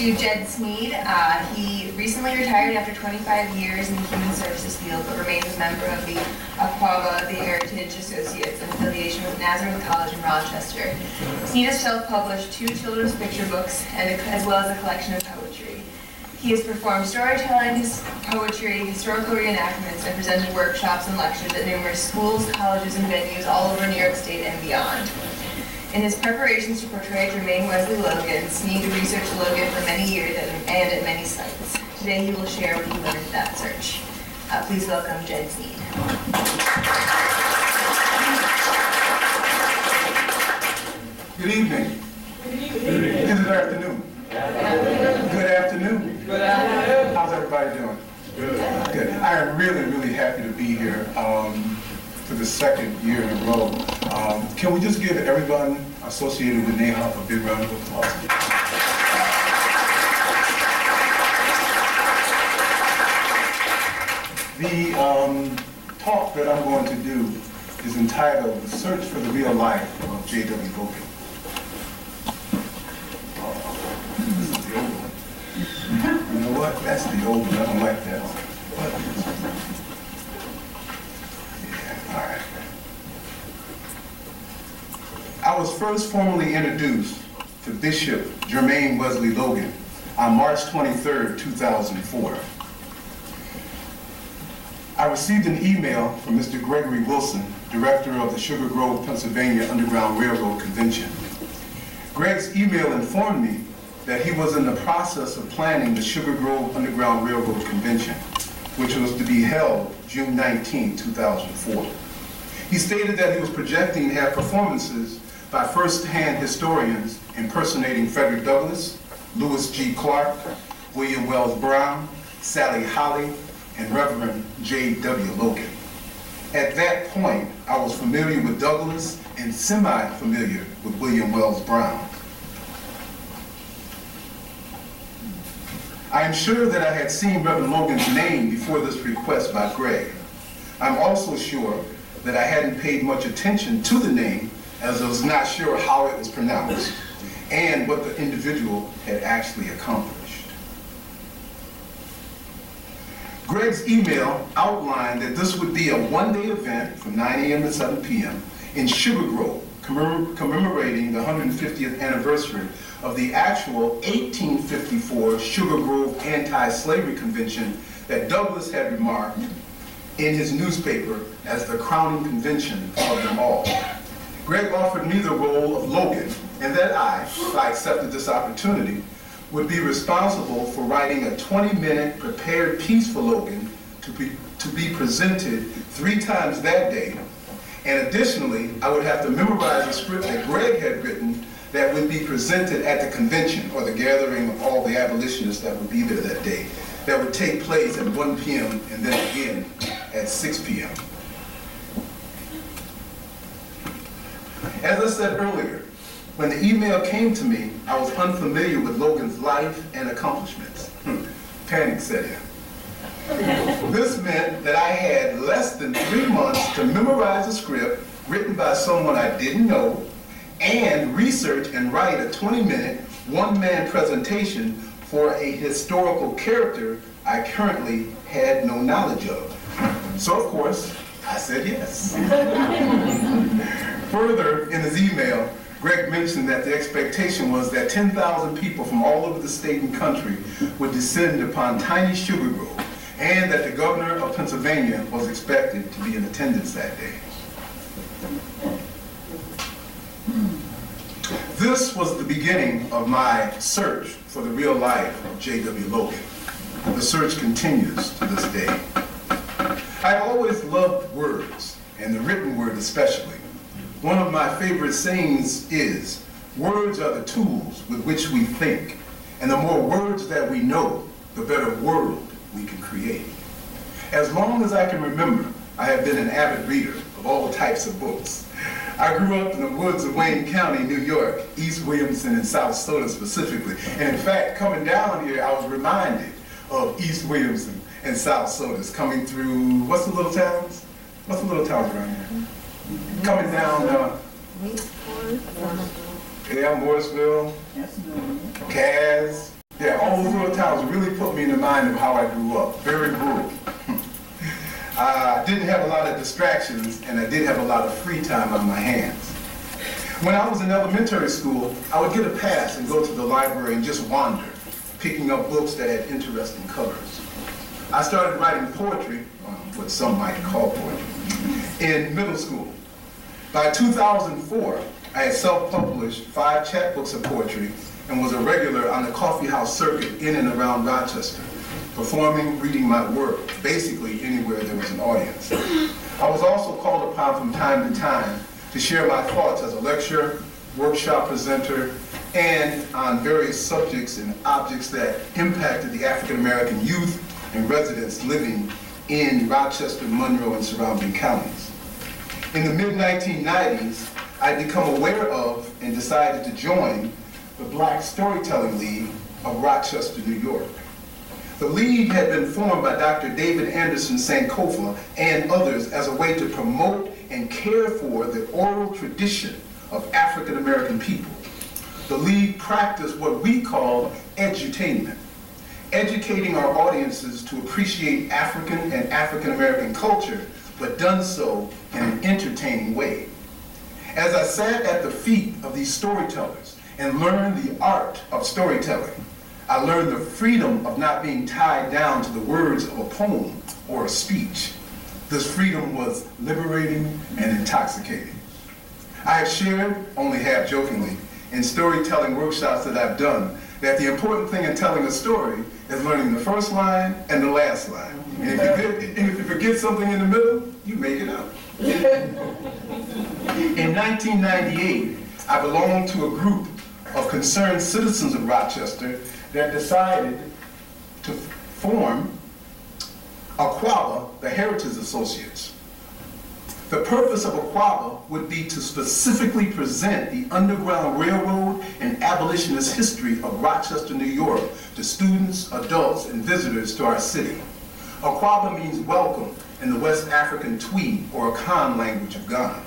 you Djed Snead. Uh, he recently retired after 25 years in the human services field, but remains a member of the Akwaaba, the Heritage Associates, in affiliation with Nazareth College in Rochester. Snead has self-published two children's picture books, and as well as a collection of poetry. He has performed storytelling, poetry, historical reenactments, and presented workshops and lectures at numerous schools, colleges, and venues all over New York State and beyond. In his preparations to portray Jermain Wesley Loguen, Snead researched Loguen for many years and and at many sites. Today he will share what he learned in that search. Uh, please welcome Djed Snead. Good evening. Is it afternoon? Good afternoon. Good afternoon. How's everybody doing? Good. Good. I am really, really happy to be here um, for the second year in a row. Um, Can we just give everyone associated with NAHOF a big round of applause? The um, talk that I'm going to do is entitled "The Search for the Real Life of J.W. Loguen." This the old one. You know what? That's the old one. I don't like that one. But- Yeah, all right. I was first formally introduced to Bishop Jermain Wesley Loguen on March 23, 2004. I received an email from Mr. Gregory Wilson, director of the Sugar Grove, Pennsylvania Underground Railroad Convention. Greg's email informed me that he was in the process of planning the Sugar Grove Underground Railroad Convention, which was to be held June 19, 2004. He stated that he was projecting to have performances by first-hand historians impersonating Frederick Douglass, Lewis G. Clarke, William Wells Brown, Sallie Holley, and Reverend J.W. Loguen. At that point, I was familiar with Douglass and semi-familiar with William Wells Brown. I am sure that I had seen Reverend Loguen's name before this request by Greg. I'm also sure that I hadn't paid much attention to the name as I was not sure how it was pronounced and what the individual had actually accomplished. Greg's email outlined that this would be a one-day event from 9 a.m. to 7 p.m. in Sugar Grove, commem- commemorating the 150th anniversary of the actual 1854 Sugar Grove Anti-Slavery Convention that Douglass had remarked in his newspaper as the crowning convention of them all. Greg offered me the role of Loguen, and that I, if I accepted this opportunity, would be responsible for writing a 20-minute prepared piece for Loguen to be, to be presented three times that day. And additionally, I would have to memorize a script that Greg had written that would be presented at the convention or the gathering of all the abolitionists that would be there that day. That would take place at 1 p.m. and then again at 6 p.m. As I said earlier, when the email came to me, I was unfamiliar with Loguen's life and accomplishments. Hmm. Panic set in. This meant that I had less than three months to memorize a script written by someone I didn't know and research and write a 20-minute, one-man presentation for a historical character I currently had no knowledge of. So, of course, I said yes. Further, in his email, Greg mentioned that the expectation was that 10,000 people from all over the state and country would descend upon tiny Sugar Grove, and that the governor of Pennsylvania was expected to be in attendance that day. This was the beginning of my search for the real life of J.W. Loguen. The search continues to this day. I always loved words, and the written word especially. One of my favorite sayings is, words are the tools with which we think, and the more words that we know, the better world we can create. As long as I can remember, I have been an avid reader of all types of books. I grew up in the woods of Wayne County, New York, East Williamson and South Sodus specifically. And in fact, coming down here, I was reminded of East Williamson and South Sodus coming through, what's the little towns? What's the little towns around here? Coming down, uh, yeah, Morrisville, Cass, Yeah, all those little towns really put me in the mind of how I grew up, very rural. I didn't have a lot of distractions, and I did have a lot of free time on my hands. When I was in elementary school, I would get a pass and go to the library and just wander, picking up books that had interesting covers. I started writing poetry, um, what some might call poetry, in middle school. By 2004, I had self-published five chapbooks of poetry and was a regular on the coffee house circuit in and around Rochester, performing, reading my work, basically anywhere there was an audience. I was also called upon from time to time to share my thoughts as a lecturer, workshop presenter, and on various subjects and objects that impacted the African American youth and residents living in Rochester, Monroe, and surrounding counties. In the mid-1990s, I'd become aware of and decided to join the Black Storytelling League of Rochester, New York. The league had been formed by Dr. David Anderson Sankofa and others as a way to promote and care for the oral tradition of African American people. The league practiced what we call edutainment, educating our audiences to appreciate African and African American culture, but done so in an entertaining way. As I sat at the feet of these storytellers and learned the art of storytelling, I learned the freedom of not being tied down to the words of a poem or a speech. This freedom was liberating and intoxicating. I have shared, only half jokingly, in storytelling workshops that I've done, that the important thing in telling a story is learning the first line and the last line. And if you, get, and if you forget something in the middle, you make it up. in 1998, I belonged to a group of concerned citizens of Rochester that decided to form Akwaaba, the Heritage Associates. The purpose of a Akwaaba would be to specifically present the Underground Railroad and abolitionist history of Rochester, New York to students, adults, and visitors to our city. Akwaaba means welcome in the West African Twi or Akan language of Ghana.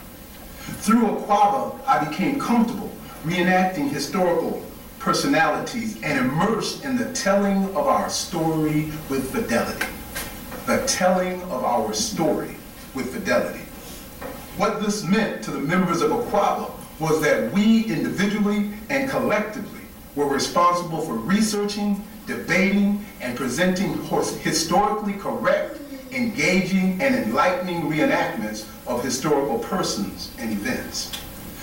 Through a Akwaaba, I became comfortable reenacting historical personalities and immersed in the telling of our story with fidelity. The telling of our story with fidelity. What this meant to the members of Akwaaba was that we individually and collectively were responsible for researching, debating, and presenting historically correct, engaging, and enlightening reenactments of historical persons and events.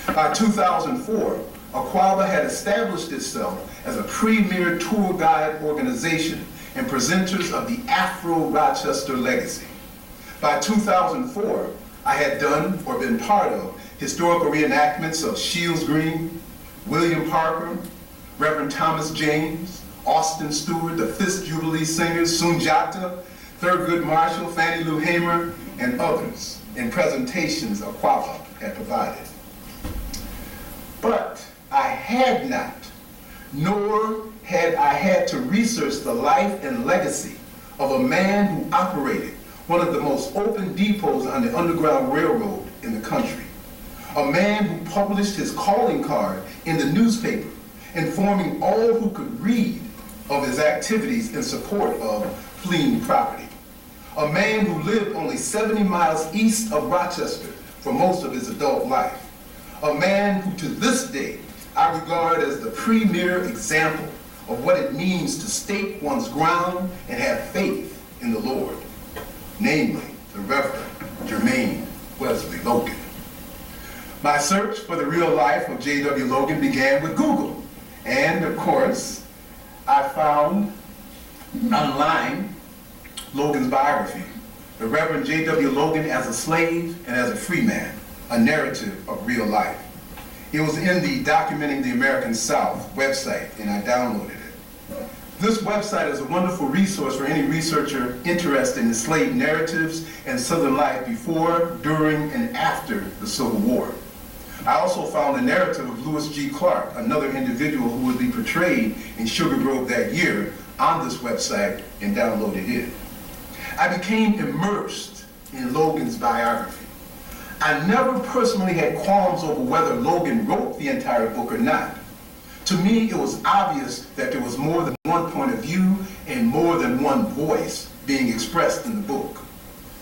By 2004, Akwaaba had established itself as a premier tour guide organization and presenters of the Afro-Rochester legacy. By 2004, I had done or been part of historical reenactments of Shields Green, William Parker, Reverend Thomas James, Austin Stewart, the Fisk Jubilee Singers, Sunjata, Thurgood Marshall, Fannie Lou Hamer, and others in presentations of Akwaaba had provided. But I had not, nor had I had to research the life and legacy of a man who operated one of the most open depots on the Underground Railroad in the country. A man who published his calling card in the newspaper, informing all who could read of his activities in support of fleeing property. A man who lived only 70 miles east of Rochester for most of his adult life. A man who to this day I regard as the premier example of what it means to stake one's ground and have faith in the Lord, namely the Reverend Jermain Wesley Loguen. My search for the real life of J.W. Loguen began with Google, and of course, I found online Loguen's biography, the Reverend J.W. Loguen as a slave and as a free man, a narrative of real life. It was in the Documenting the American South website, and I downloaded it. This website is a wonderful resource for any researcher interested in slave narratives and Southern life before, during, and after the Civil War. I also found a narrative of Lewis G. Clarke, another individual who would be portrayed in Sugar Grove that year, on this website and downloaded it. I became immersed in Loguen's biography. I never personally had qualms over whether Loguen wrote the entire book or not. To me, it was obvious that there was more than one point of view and more than one voice being expressed in the book.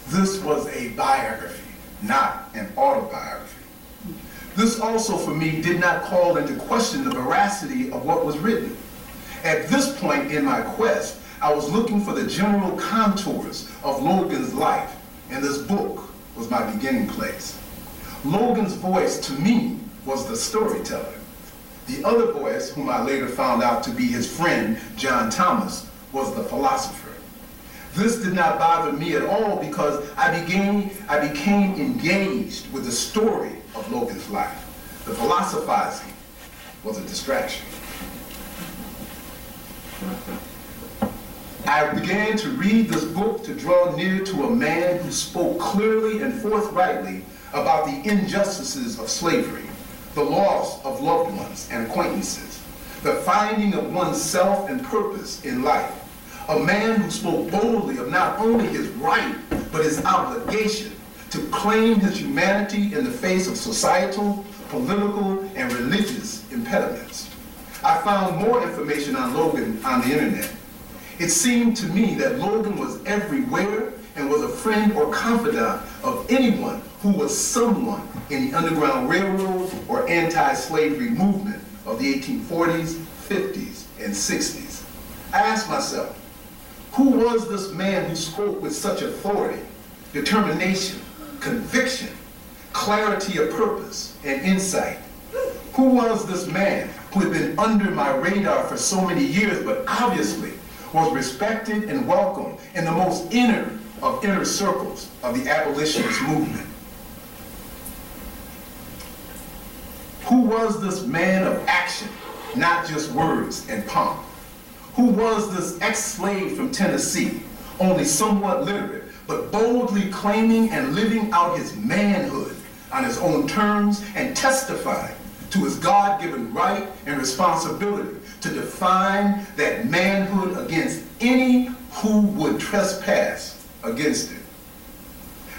This was a biography, not an autobiography. This also, for me, did not call into question the veracity of what was written. At this point in my quest, I was looking for the general contours of Loguen's life, and this book was my beginning place. Loguen's voice, to me, was the storyteller. The other voice, whom I later found out to be his friend, John Thomas, was the philosopher. This did not bother me at all because I began, I became engaged with the story of Loguen's life. The philosophizing was a distraction. I began to read this book to draw near to a man who spoke clearly and forthrightly about the injustices of slavery, the loss of loved ones and acquaintances, the finding of oneself and purpose in life. A man who spoke boldly of not only his right, but his obligation to claim his humanity in the face of societal, political, and religious impediments. I found more information on Loguen on the internet. It seemed to me that Loguen was everywhere and was a friend or confidant of anyone who was someone in the Underground Railroad or anti-slavery movement of the 1840s, 50s, and 60s. I asked myself, who was this man who spoke with such authority, determination, conviction, clarity of purpose, and insight? Who was this man who had been under my radar for so many years, but obviously was respected and welcomed in the most inner of inner circles of the abolitionist movement? Who was this man of action, not just words and pomp? Who was this ex-slave from Tennessee, only somewhat literate, but boldly claiming and living out his manhood on his own terms and testifying to his God-given right and responsibility to define that manhood against any who would trespass against it.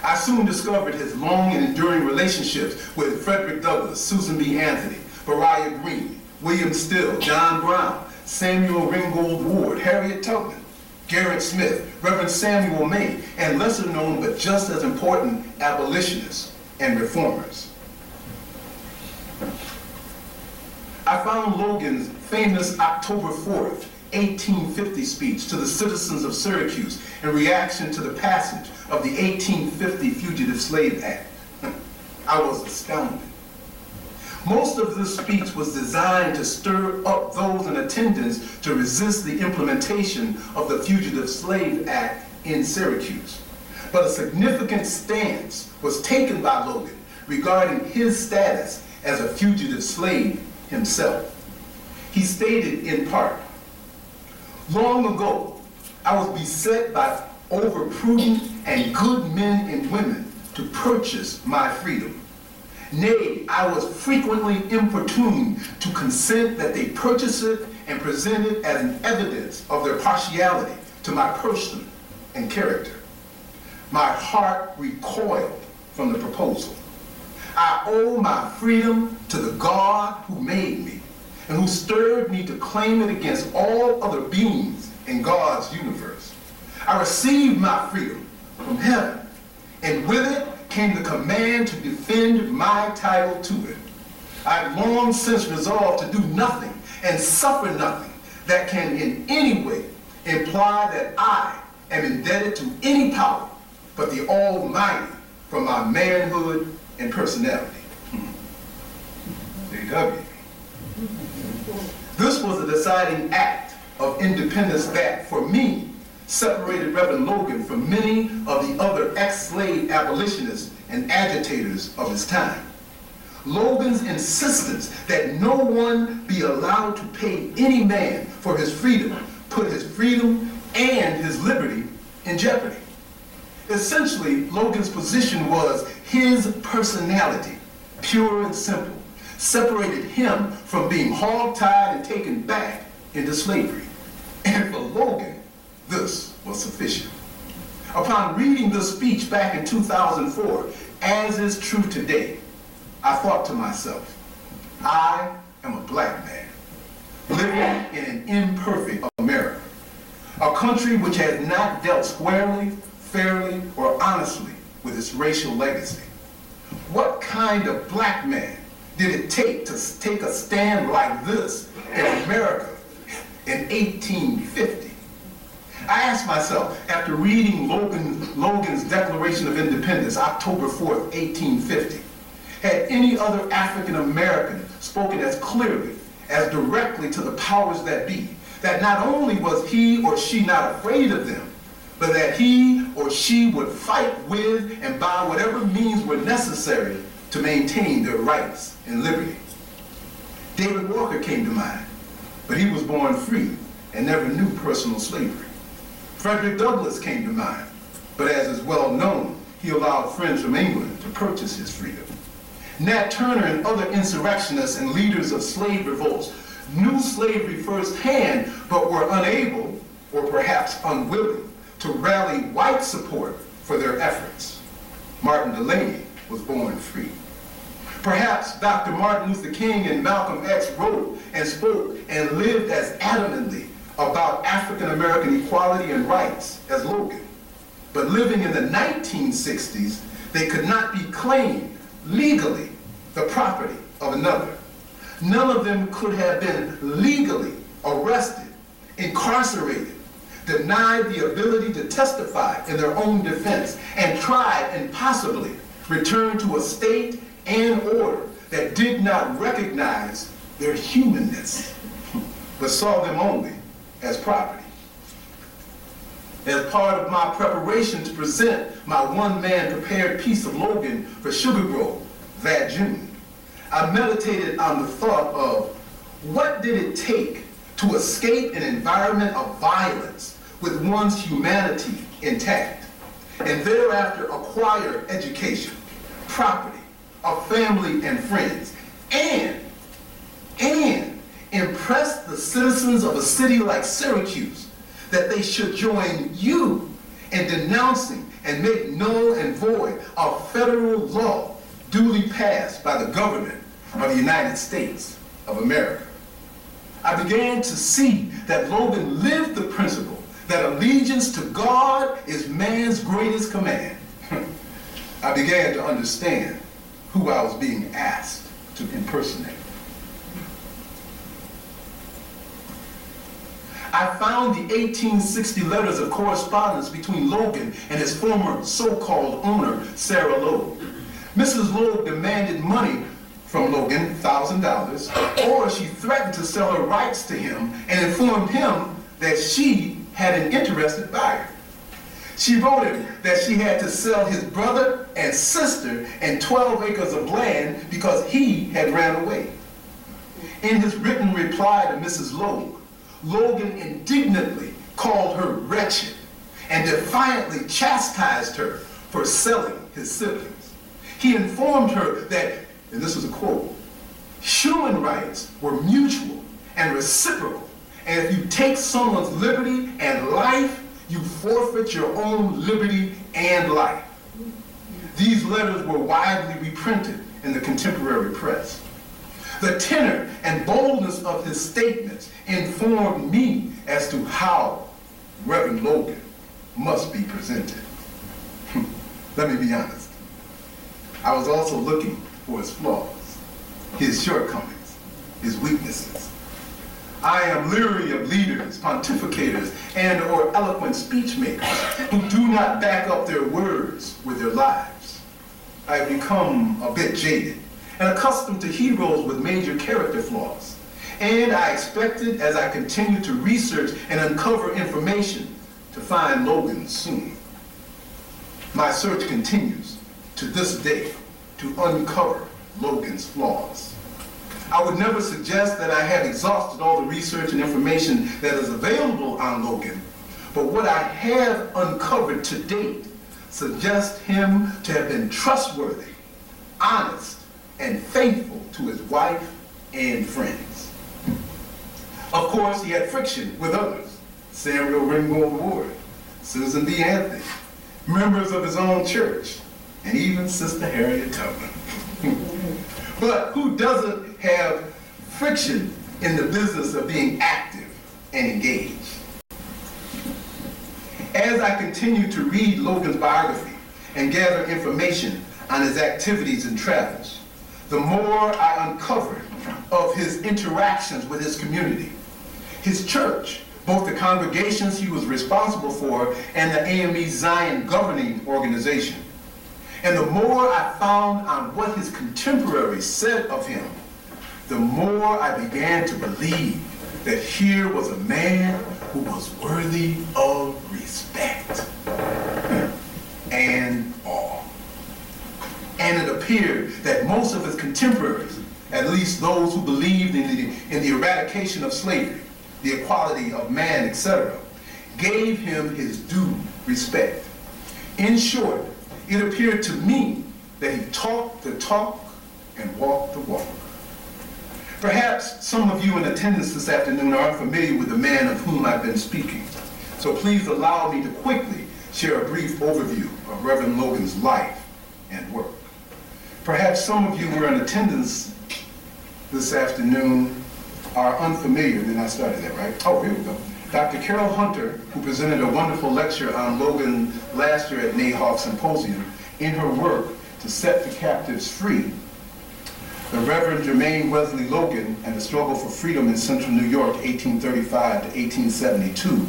I soon discovered his long and enduring relationships with Frederick Douglass, Susan B. Anthony, Beriah Green, William Still, John Brown, Samuel Ringgold Ward, Harriet Tubman, Gerrit Smith, Reverend Samuel May, and lesser known but just as important abolitionists and reformers. I found Loguen's famous October 4th, 1850 speech to the citizens of Syracuse in reaction to the passage of the 1850 Fugitive Slave Act. I was astounded. Most of this speech was designed to stir up those in attendance to resist the implementation of the Fugitive Slave Act in Syracuse. But a significant stance was taken by Loguen regarding his status as a fugitive slave himself. He stated in part, Long ago, I was beset by overprudent and good men and women to purchase my freedom. Nay, I was frequently importuned to consent that they purchase it and present it as an evidence of their partiality to my person and character. My heart recoiled from the proposal. I owe my freedom to the God who made me and who stirred me to claim it against all other beings in God's universe. I received my freedom from heaven, and with it came the command to defend my title to it. I have long since resolved to do nothing and suffer nothing that can in any way imply that I am indebted to any power but the Almighty for my manhood and personality. Hmm. JW. This was a deciding act of independence that, for me, separated Reverend Loguen from many of the other ex-slave abolitionists and agitators of his time. Loguen's insistence that no one be allowed to pay any man for his freedom put his freedom and his liberty in jeopardy. Essentially, Loguen's position was his personality, pure and simple, separated him from being hog-tied and taken back into slavery. And for Loguen, this was sufficient. Upon reading this speech back in 2004, as is true today, I thought to myself, I am a black man living in an imperfect America. A country which has not dealt squarely, fairly, or honestly with its racial legacy. What kind of black man did it take to take a stand like this in America in 1850? I asked myself, after reading Loguen, Loguen's Declaration of Independence, October 4th, 1850, had any other African American spoken as clearly, as directly to the powers that be, that not only was he or she not afraid of them, but that he or she would fight with and by whatever means were necessary to maintain their rights and liberty. David Walker came to mind, but he was born free and never knew personal slavery. Frederick Douglass came to mind, but as is well known, he allowed friends from England to purchase his freedom. Nat Turner and other insurrectionists and leaders of slave revolts knew slavery firsthand, but were unable, or perhaps unwilling, to rally white support for their efforts. Martin Delany was born free. Perhaps Dr. Martin Luther King and Malcolm X wrote and spoke and lived as adamantly about African American equality and rights as Loguen. But living in the 1960s, they could not be claimed legally the property of another. None of them could have been legally arrested, incarcerated, denied the ability to testify in their own defense, and tried and possibly returned to a state and order that did not recognize their humanness, but saw them only as property. As part of my preparation to present my one-man prepared piece of Loguen for Sugar Grove that June, I meditated on the thought of what did it take to escape an environment of violence with one's humanity intact, and thereafter acquire education, property, a family and friends, and, and impress the citizens of a city like Syracuse that they should join you in denouncing and make null and void a federal law duly passed by the government of the United States of America. I began to see that Loguen lived the principle that allegiance to God is man's greatest command. I began to understand who I was being asked to impersonate. I found the 1860 letters of correspondence between Loguen and his former so-called owner, Sarah Logue. Mrs. Logue demanded money from Loguen, $1,000, or she threatened to sell her rights to him and informed him that she had an interested buyer. She wrote him that she had to sell his brother and sister and 12 acres of land because he had ran away. In his written reply to Mrs. Logue, Loguen indignantly called her wretched and defiantly chastised her for selling his siblings. He informed her that, and this is a quote, human rights were mutual and reciprocal, and if you take someone's liberty and life, you forfeit your own liberty and life. These letters were widely reprinted in the contemporary press. The tenor and boldness of his statements informed me as to how Reverend Loguen must be presented. Hmm, let me be honest. I was also looking for his flaws, his shortcomings, his weaknesses. I am leery of leaders, pontificators, and or eloquent speech makers who do not back up their words with their lives. I have become a bit jaded and accustomed to heroes with major character flaws. And I expected, as I continued to research and uncover information, to find Loguen soon. My search continues to this day to uncover Loguen's flaws. I would never suggest that I have exhausted all the research and information that is available on Loguen, but what I have uncovered to date suggests him to have been trustworthy, honest, and faithful to his wife and friends. Of course, he had friction with others. Samuel Ringgold Ward, Susan B. Anthony, members of his own church, and even Sister Harriet Tubman. but who doesn't have friction in the business of being active and engaged. As I continued to read Loguen's biography and gather information on his activities and travels, the more I uncovered of his interactions with his community, his church, both the congregations he was responsible for and the AME Zion governing organization. And the more I found on what his contemporaries said of him, the more I began to believe that here was a man who was worthy of respect and awe. And it appeared that most of his contemporaries, at least those who believed in the, in the eradication of slavery, the equality of man, etc., gave him his due respect. In short, it appeared to me that he talked the talk and walked the walk. Perhaps some of you in attendance this afternoon are unfamiliar with the man of whom I've been speaking. So please allow me to quickly share a brief overview of Reverend Loguen's life and work. Perhaps some of you who are in attendance this afternoon are unfamiliar, then I started that, right? Oh, here we go. Dr. Carol Hunter, who presented a wonderful lecture on Loguen last year at NAHOF Symposium, in her work to set the captives free, the Reverend Jermain Wesley Loguen and the struggle for freedom in central New York, 1835 to 1872,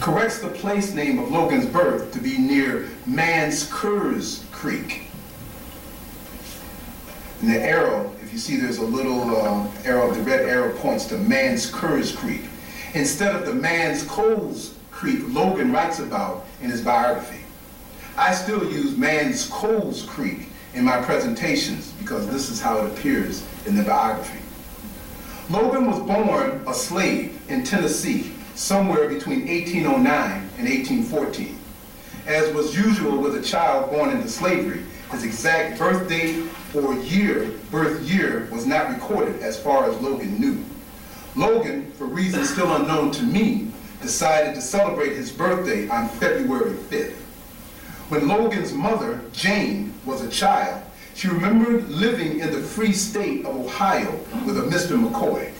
corrects the place name of Loguen's birth to be near Mans Manskers Creek. And the arrow, if you see there's a little uh, arrow, the red arrow points to Mans Manskers Creek. Instead of the Manscoes Creek Loguen writes about in his biography. I still use Manscoes Creek in my presentations because this is how it appears in the biography. Loguen was born a slave in Tennessee somewhere between 1809 and 1814. As was usual with a child born into slavery, his exact birth date or year, birth year, was not recorded as far as Loguen knew. Loguen, for reasons still unknown to me, decided to celebrate his birthday on February 5th. When Loguen's mother, Jane, was a child, she remembered living in the free state of Ohio with a Mr. McCoy.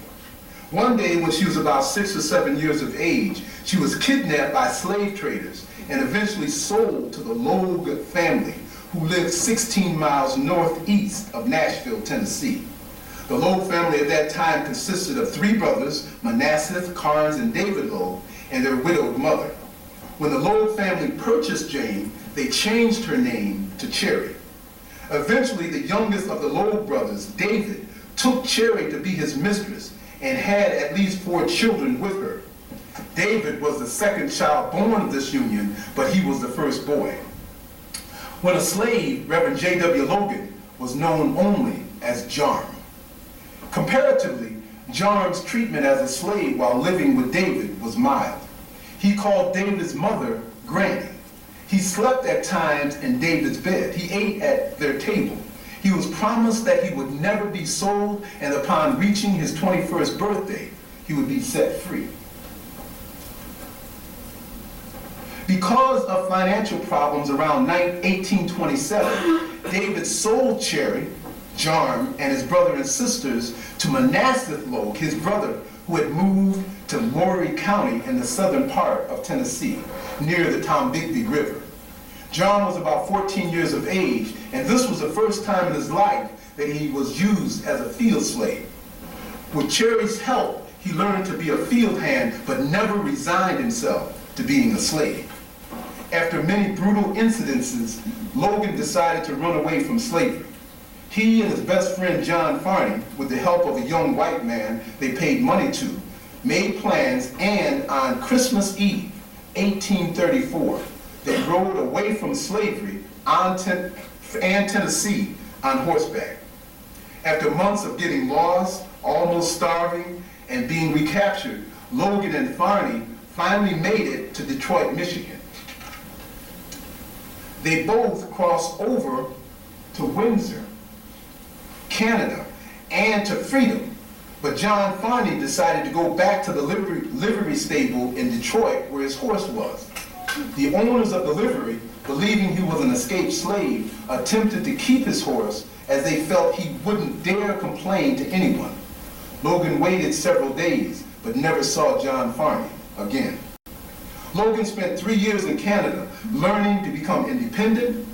One day when she was about six or seven years of age, she was kidnapped by slave traders and eventually sold to the Logue family, who lived 16 miles northeast of Nashville, Tennessee. The Logue family at that time consisted of three brothers, Manasseh, Carnes, and David Logue, and their widowed mother. When the Logue family purchased Jane, they changed her name to Cherry. Eventually, the youngest of the Logue brothers, David, took Cherry to be his mistress and had at least four children with her. David was the second child born of this union, but he was the first boy. When a slave, Reverend J.W. Loguen, was known only as Jarm. Comparatively, Jarm's treatment as a slave while living with David was mild. He called David's mother Granny. He slept at times in David's bed. He ate at their table. He was promised that he would never be sold, and upon reaching his 21st birthday, he would be set free. Because of financial problems around 1827, David sold Cherry, Jarm, and his brother and sisters to Manasseh Logue, his brother, who had moved to Maury County in the southern part of Tennessee, near the Tombigbee River. John was about 14 years of age, and this was the first time in his life that he was used as a field slave. With Cherry's help, he learned to be a field hand, but never resigned himself to being a slave. After many brutal incidences, Loguen decided to run away from slavery. He and his best friend John Farney, with the help of a young white man they paid money to, made plans and on Christmas Eve, 1834, they rode away from slavery on ten- and Tennessee on horseback. After months of getting lost, almost starving, and being recaptured, Loguen and Farney finally made it to Detroit, Michigan. They both crossed over to Windsor, Canada, and to Freedom. But John Farney decided to go back to the livery, livery stable in Detroit where his horse was. The owners of the livery, believing he was an escaped slave, attempted to keep his horse as they felt he wouldn't dare complain to anyone. Loguen waited several days, but never saw John Farney again. Loguen spent three years in Canada learning to become independent,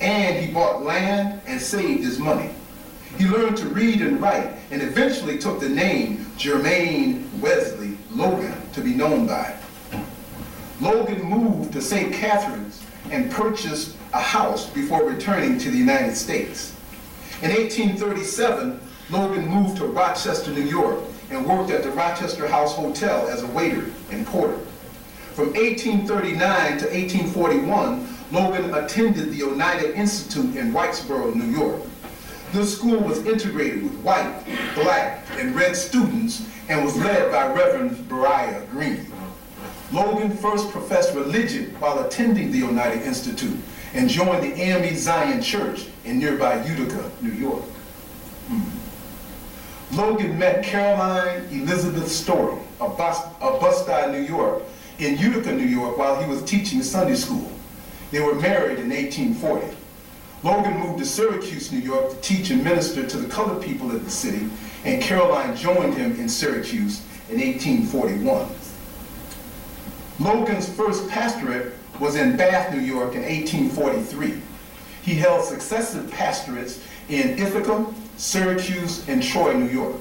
and he bought land and saved his money. He learned to read and write and eventually took the name Jermain Wesley Loguen to be known by. Loguen moved to St. Catharines and purchased a house before returning to the United States. In 1837, Loguen moved to Rochester, New York, and worked at the Rochester House Hotel as a waiter and porter. From 1839 to 1841, Loguen attended the Oneida Institute in Whitesboro, New York. This school was integrated with white, black, and red students and was led by Reverend Beriah Green. Loguen first professed religion while attending the Oneida Institute and joined the AME Zion Church in nearby Utica, New York. Hmm. Loguen met Caroline Elizabeth Storum of, Bus- of Bustard, New York, in Utica, New York, while he was teaching Sunday school. They were married in 1840. Loguen moved to Syracuse, New York to teach and minister to the colored people of the city, and Caroline joined him in Syracuse in 1841. Loguen's first pastorate was in Bath, New York in 1843. He held successive pastorates in Ithaca, Syracuse, and Troy, New York.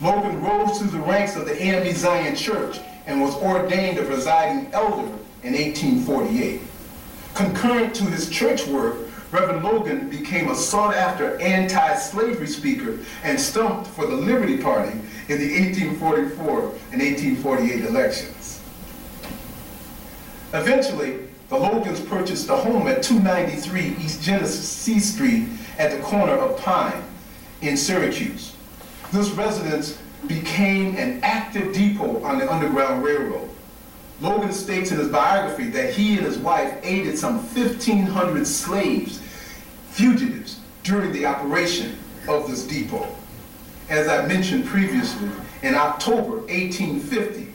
Loguen rose through the ranks of the AME Zion Church and was ordained a presiding elder in 1848. Concurrent to his church work, Reverend Loguen became a sought-after anti-slavery speaker and stumped for the Liberty Party in the 1844 and 1848 elections. Eventually, the Loguens purchased a home at 293 East Genesee Street at the corner of Pine in Syracuse. This residence became an active depot on the Underground Railroad. Loguen states in his biography that he and his wife aided some 1,500 slaves, fugitives, during the operation of this depot. As I mentioned previously, in October 1850,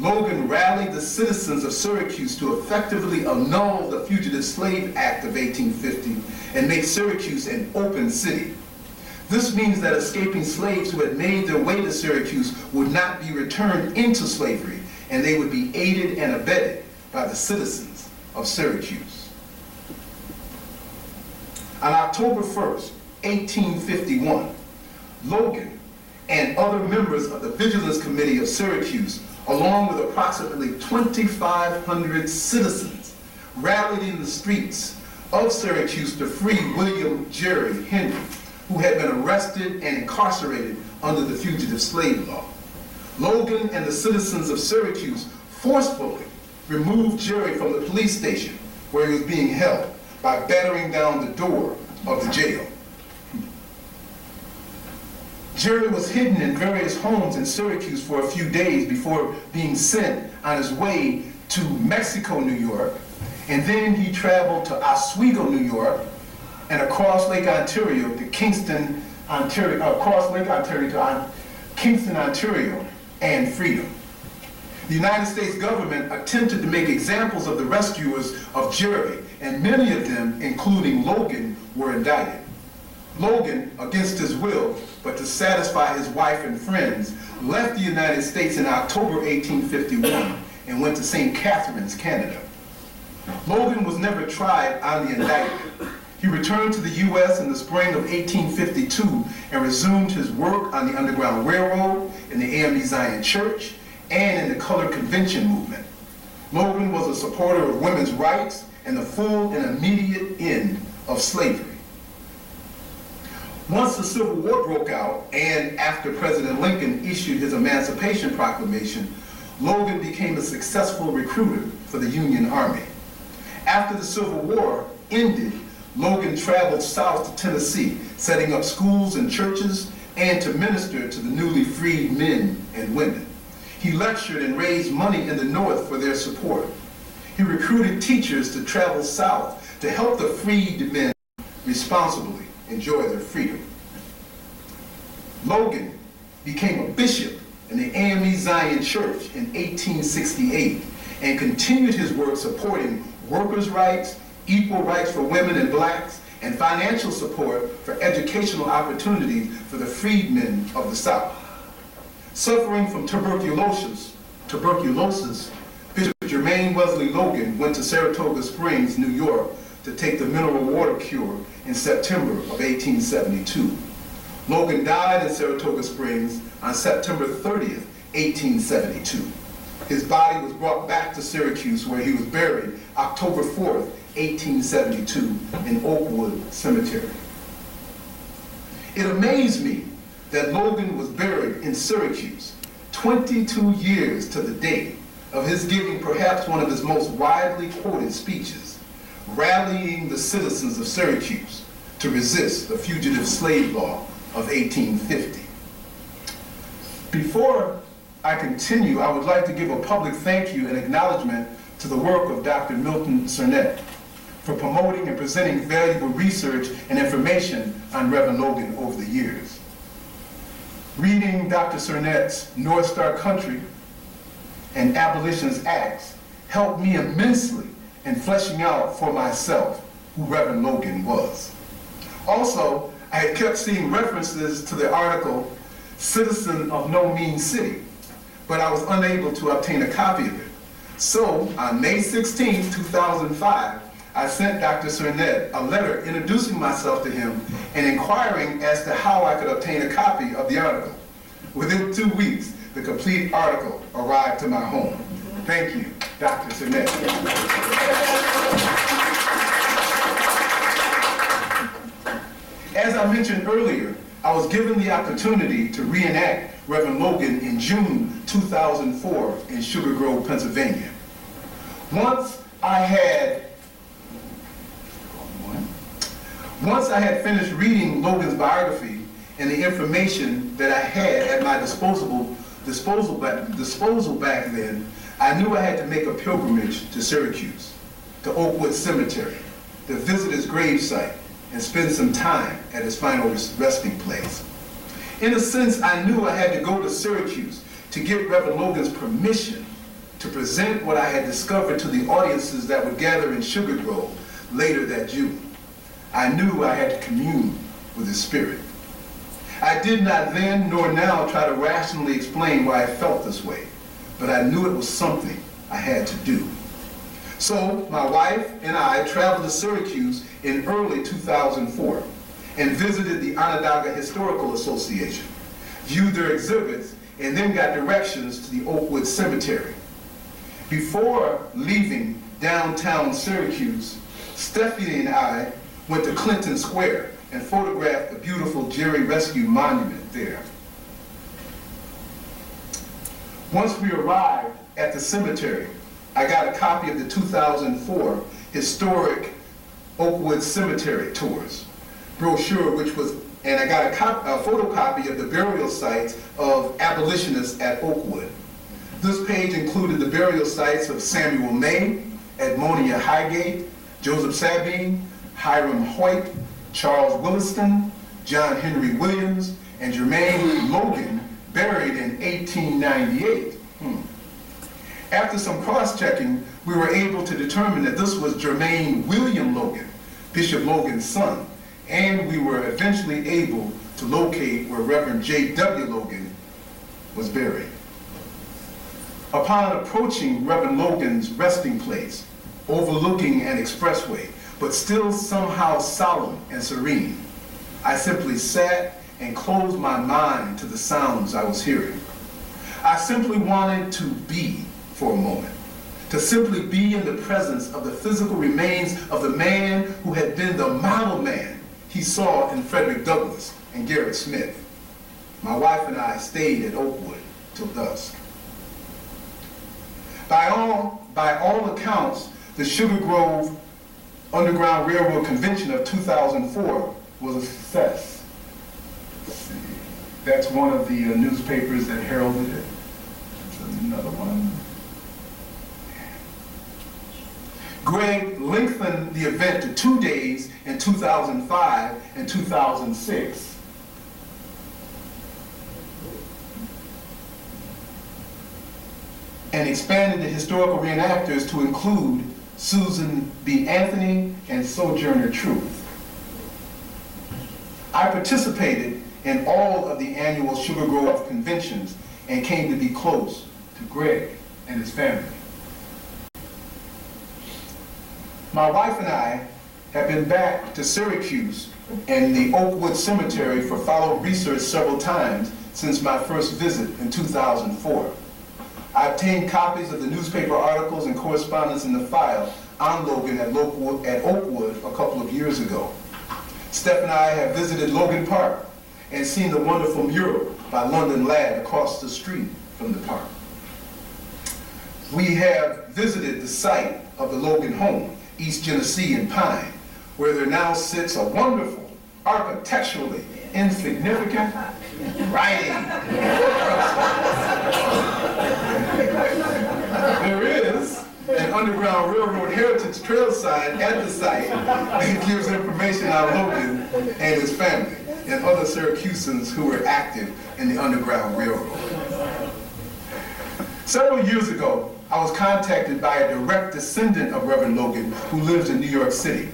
Loguen rallied the citizens of Syracuse to effectively annul the Fugitive Slave Act of 1850 and make Syracuse an open city. This means that escaping slaves who had made their way to Syracuse would not be returned into slavery, and they would be aided and abetted by the citizens of Syracuse. On October 1st, 1851, Loguen and other members of the Vigilance Committee of Syracuse, along with approximately 2,500 citizens, rallied in the streets of Syracuse to free William Jerry Henry, who had been arrested and incarcerated under the Fugitive Slave Law. Loguen and the citizens of Syracuse forcefully removed Jerry from the police station where he was being held by battering down the door of the jail. Jerry was hidden in various homes in Syracuse for a few days before being sent on his way to Mexico, New York, and then he traveled to Oswego, New York, and across Lake Ontario to Kingston, Ontario, uh, across Lake Ontario to uh, Kingston, Ontario, and freedom. The United States government attempted to make examples of the rescuers of Jerry, and many of them, including Loguen, were indicted. Loguen, against his will, but to satisfy his wife and friends, left the United States in October 1851 and went to St. Catharines, Canada. Loguen was never tried on the indictment. He returned to the U.S. in the spring of 1852 and resumed his work on the Underground Railroad, in the AME Zion Church, and in the Color Convention movement. Loguen was a supporter of women's rights and the full and immediate end of slavery. Once the Civil War broke out, and after President Lincoln issued his Emancipation Proclamation, Loguen became a successful recruiter for the Union Army. After the Civil War ended, Loguen traveled south to Tennessee, setting up schools and churches and to minister to the newly freed men and women. He lectured and raised money in the North for their support. He recruited teachers to travel south to help the freed men responsibly enjoy their freedom. Loguen became a bishop in the AME Zion Church in 1868 and continued his work supporting workers' rights, equal rights for women and blacks, and financial support for educational opportunities for the freedmen of the South. Suffering from tuberculosis, tuberculosis, Bishop Jermain Wesley Loguen went to Saratoga Springs, New York, to take the mineral water cure in September of 1872. Loguen died in Saratoga Springs on September 30th, 1872. His body was brought back to Syracuse where he was buried October 4th, 1872 in Oakwood Cemetery. It amazed me that Loguen was buried in Syracuse 22 years to the date of his giving perhaps one of his most widely quoted speeches, rallying the citizens of Syracuse to resist the fugitive slave law of 1850. Before I continue, I would like to give a public thank you and acknowledgement to the work of Dr. Milton Sernett for promoting and presenting valuable research and information on Reverend Loguen over the years. Reading Dr. Sernett's North Star Country and Abolitionist Acts helped me immensely in fleshing out for myself who Reverend Loguen was. Also, I had kept seeing references to the article Citizen of No Mean City, but I was unable to obtain a copy of it. So, on May 16, 2005, I sent Dr. Sernett a letter introducing myself to him and inquiring as to how I could obtain a copy of the article. Within two weeks, the complete article arrived to my home. Thank you, Dr. Sernett. As I mentioned earlier, I was given the opportunity to reenact Reverend Loguen in June 2004 in Sugar Grove, Pennsylvania. Once I had once I had finished reading Loguen's biography and the information that I had at my disposable disposal back, disposal back then, I knew I had to make a pilgrimage to Syracuse, to Oakwood Cemetery, to visit his gravesite and spend some time at his final resting place. In a sense, I knew I had to go to Syracuse to get Reverend Loguen's permission to present what I had discovered to the audiences that would gather in Sugar Grove later that June. I knew I had to commune with his spirit. I did not then nor now try to rationally explain why I felt this way, but I knew it was something I had to do. So my wife and I traveled to Syracuse in early 2004 and visited the Onondaga Historical Association, viewed their exhibits, and then got directions to the Oakwood Cemetery. Before leaving downtown Syracuse, Stephanie and I went to Clinton Square and photographed the beautiful Jerry Rescue Monument there. Once we arrived at the cemetery, I got a copy of the 2004 historic Oakwood Cemetery tours brochure, which was, and I got a, cop, a photocopy of the burial sites of abolitionists at Oakwood. This page included the burial sites of Samuel May, Edmonia Highgate, Joseph Sabine, Hiram Hoyt, Charles Williston, John Henry Williams, and Jermaine Loguen, buried in 1898. Hmm. After some cross-checking, we were able to determine that this was Jermaine William Loguen, Bishop Loguen's son, and we were eventually able to locate where Reverend J.W. Loguen was buried. Upon approaching Reverend Loguen's resting place, overlooking an expressway, but still somehow solemn and serene, I simply sat and closed my mind to the sounds I was hearing. I simply wanted to be for a moment, to simply be in the presence of the physical remains of the man who had been the model man he saw in Frederick Douglass and Gerrit Smith. My wife and I stayed at Oakwood till dusk. By all, by all accounts, the Sugar Grove Underground Railroad Convention of 2004 was a success. That's one of the uh, newspapers that heralded it. That's another one. Greg lengthened the event to two days in 2005 and 2006. And expanded the historical reenactors to include Susan B. Anthony and Sojourner Truth. I participated in all of the annual Sugar Grove conventions and came to be close to Greg and his family. My wife and I have been back to Syracuse and the Oakwood Cemetery for follow-up research several times since my first visit in 2004. I obtained copies of the newspaper articles and correspondence in the file on Loguen at Oakwood a couple of years ago. Steph and I have visited Loguen Park and seen the wonderful mural by London Ladd across the street from the park. We have visited the site of the Loguen home, East Genesee and Pine, where there now sits a wonderful, architecturally insignificant writing. There is an Underground Railroad Heritage Trail sign at the site that gives information on Loguen and his family and other Syracusans who were active in the Underground Railroad. Several years ago, I was contacted by a direct descendant of Reverend Loguen who lives in New York City.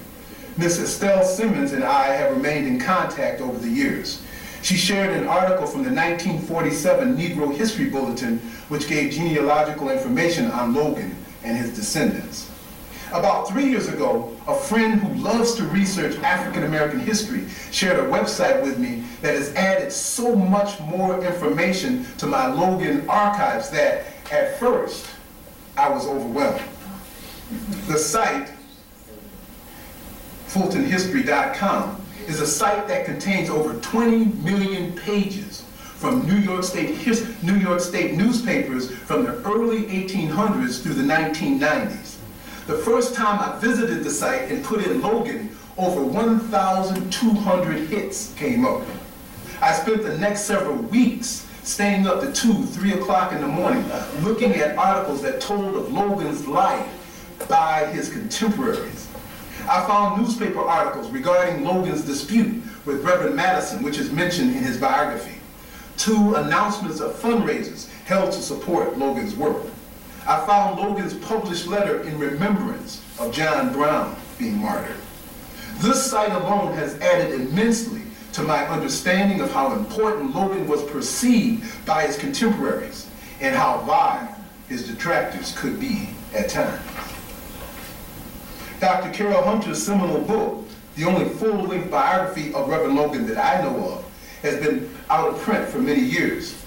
Miss Estelle Simmons and I have remained in contact over the years. She shared an article from the 1947 Negro History Bulletin, which gave genealogical information on Loguen and his descendants. About three years ago, a friend who loves to research African American history shared a website with me that has added so much more information to my Loguen archives that, at first, I was overwhelmed. The site, FultonHistory.com, is a site that contains over 20 million pages from New York State his, New York State newspapers from the early 1800s through the 1990s. The first time I visited the site and put in Loguen, over 1,200 hits came up. I spent the next several weeks staying up to 2, 3 o'clock in the morning, looking at articles that told of Loguen's life by his contemporaries. I found newspaper articles regarding Loguen's dispute with Reverend Madison, which is mentioned in his biography. Two announcements of fundraisers held to support Loguen's work. I found Loguen's published letter in remembrance of John Brown being martyred. This site alone has added immensely to my understanding of how important Loguen was perceived by his contemporaries and how vile his detractors could be at times. Dr. Carol Hunter's seminal book, the only full-length biography of Reverend Loguen that I know of, has been out of print for many years.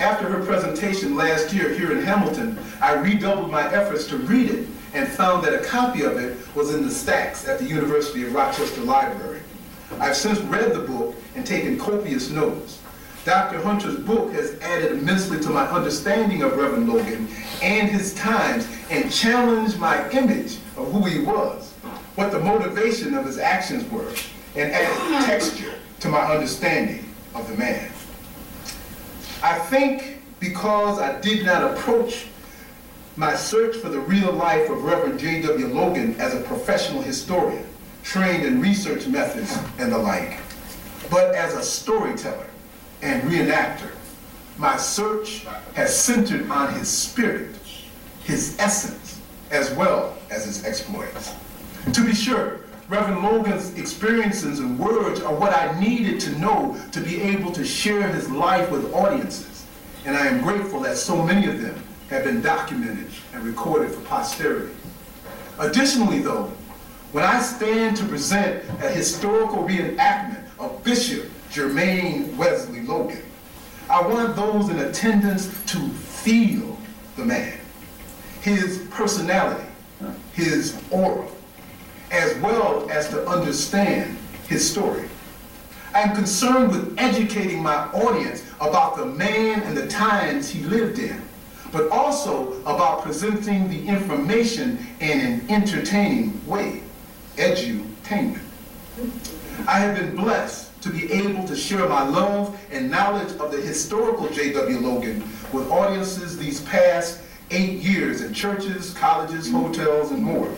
After her presentation last year here in Hamilton, I redoubled my efforts to read it and found that a copy of it was in the stacks at the University of Rochester Library. I've since read the book and taken copious notes. Dr. Hunter's book has added immensely to my understanding of Reverend Loguen and his times and challenged my image of who he was, what the motivation of his actions were, and added texture to my understanding of the man. I think because I did not approach my search for the real life of Reverend J.W. Loguen as a professional historian, trained in research methods and the like, but as a storyteller and reenactor. My search has centered on his spirit, his essence, as well as his exploits. To be sure, Reverend Loguen's experiences and words are what I needed to know to be able to share his life with audiences. And I am grateful that so many of them have been documented and recorded for posterity. Additionally, though, when I stand to present a historical reenactment of Bishop Jermain Wesley Loguen, I want those in attendance to feel the man, his personality, his aura, as well as to understand his story. I'm concerned with educating my audience about the man and the times he lived in, but also about presenting the information in an entertaining way, edutainment. I have been blessed to be able to share my love and knowledge of the historical J.W. Loguen with audiences these past eight years in churches, colleges, hotels, and more.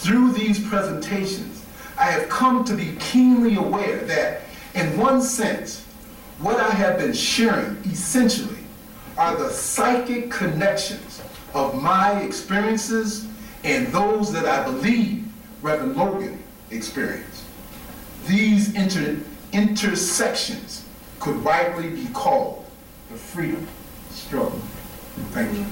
Through these presentations, I have come to be keenly aware that, in one sense, what I have been sharing essentially are the psychic connections of my experiences and those that I believe Reverend Loguen experienced. These inter intersections could rightly be called the freedom struggle. Thank you.